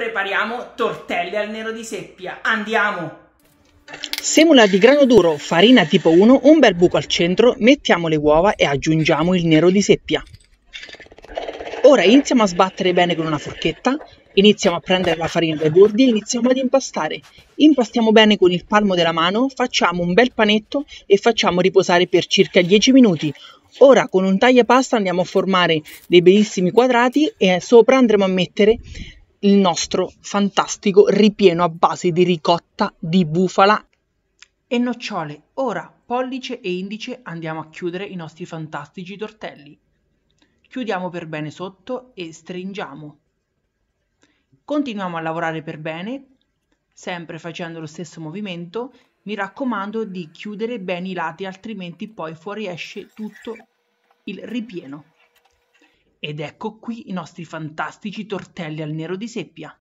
prepariamo tortelle al nero di seppia. Andiamo! Semola di grano duro, farina tipo 1, un bel buco al centro, mettiamo le uova e aggiungiamo il nero di seppia. Ora iniziamo a sbattere bene con una forchetta, iniziamo a prendere la farina dai bordi e iniziamo ad impastare. Impastiamo bene con il palmo della mano, facciamo un bel panetto e facciamo riposare per circa 10 minuti. Ora con un tagliapasta andiamo a formare dei bellissimi quadrati e sopra andremo a mettere il nostro fantastico ripieno a base di ricotta di bufala e nocciole. Ora pollice e indice andiamo a chiudere i nostri fantastici tortelli. Chiudiamo per bene sotto e stringiamo. Continuiamo a lavorare per bene, sempre facendo lo stesso movimento. Mi raccomando di chiudere bene i lati, altrimenti poi fuoriesce tutto il ripieno. Ed ecco qui i nostri fantastici tortelli al nero di seppia.